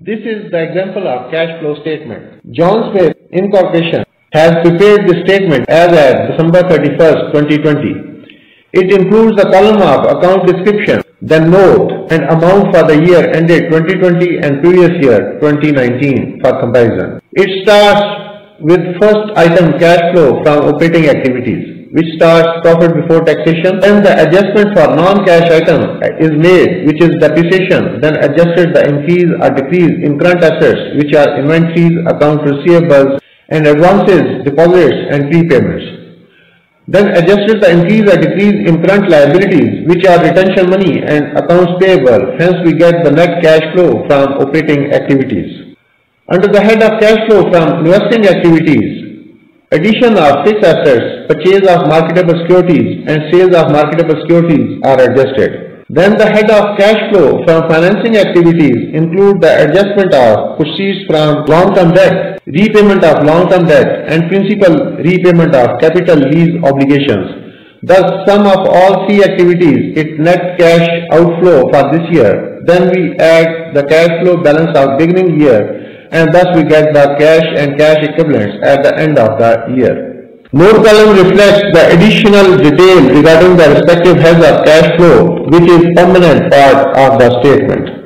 This is the example of cash flow statement. John Smith Incorporation has prepared this statement as at December 31st, 2020. It includes the column of account description, then note and amount for the year ended 2020 and previous year 2019 for comparison. It starts with first item cash flow from operating activities which starts profit before taxation. Then the adjustment for non-cash item is made, which is depreciation. Then adjusted the increase or decrease in current assets, which are inventories, account receivables, and advances, deposits, and prepayments. Then adjusted the increase or decrease in current liabilities, which are retention money and accounts payable. Hence, we get the net cash flow from operating activities. Under the head of cash flow from investing activities, Addition of fixed assets, purchase of marketable securities and sales of marketable securities are adjusted. Then the head of cash flow from financing activities include the adjustment of proceeds from long-term debt, repayment of long-term debt and principal repayment of capital lease obligations. Thus, sum of all three activities, it net cash outflow for this year. Then we add the cash flow balance of beginning year and thus we get the cash and cash equivalents at the end of the year. Note column reflects the additional detail regarding the respective heads of cash flow which is permanent part of the statement.